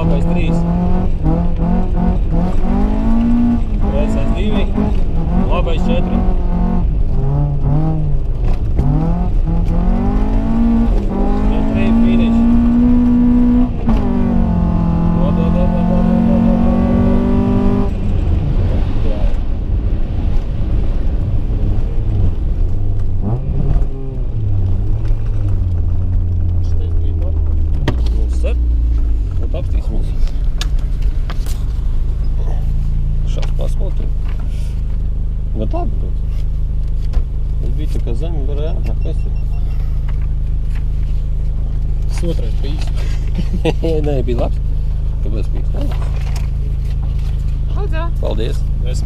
labais 3. Kreisais 2. Labais 4. Сейчас. Сейчас посмотрим. Вот так будет. Убить указами БРА, пропустим. Смотрят, поїсть. Nē, bija labs. Kāpēc bija? Paldies! Paldies! Yes.